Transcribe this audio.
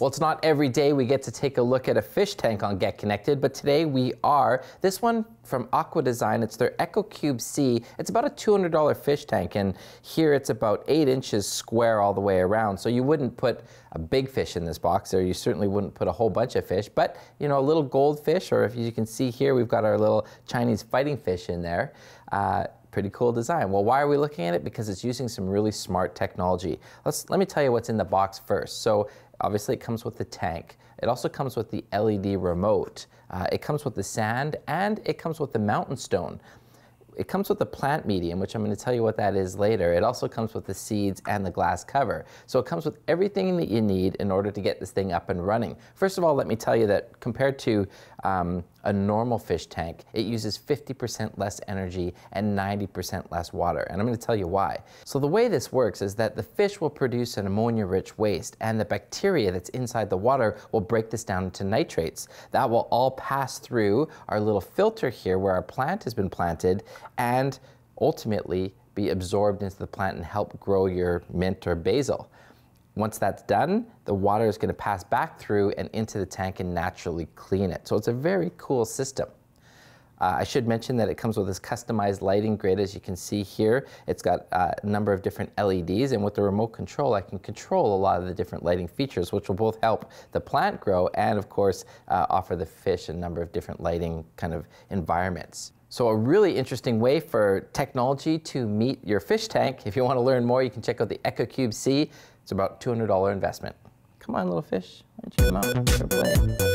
Well, it's not every day we get to take a look at a fish tank on Get Connected, but today we are. This one from Aqua Design, it's their EcoQube C. It's about a $200 fish tank, and here it's about eight inches square all the way around. So you wouldn't put a big fish in this box, or you certainly wouldn't put a whole bunch of fish, but you know, a little goldfish, or if you can see here, we've got our little Chinese fighting fish in there. Uh, pretty cool design. Well, why are we looking at it? Because it's using some really smart technology. Let's, let me tell you what's in the box first. So Obviously, it comes with the tank. It also comes with the LED remote. Uh, it comes with the sand, and it comes with the mountain stone. It comes with the plant medium, which I'm going to tell you what that is later. It also comes with the seeds and the glass cover. So it comes with everything that you need in order to get this thing up and running. First of all, let me tell you that compared to um, a normal fish tank, it uses 50% less energy and 90% less water. And I'm going to tell you why. So the way this works is that the fish will produce an ammonia-rich waste, and the bacteria that's inside the water will break this down into nitrates. That will all pass through our little filter here where our plant has been planted, and ultimately be absorbed into the plant and help grow your mint or basil. Once that's done, the water is going to pass back through and into the tank and naturally clean it. So it's a very cool system. Uh, I should mention that it comes with this customized lighting grid, as you can see here. It's got uh, a number of different LEDs, and with the remote control, I can control a lot of the different lighting features, which will both help the plant grow and, of course, uh, offer the fish a number of different lighting kind of environments. So a really interesting way for technology to meet your fish tank. If you want to learn more, you can check out the EcoQube C. It's about $200 investment. Come on, little fish. Why don't you come out?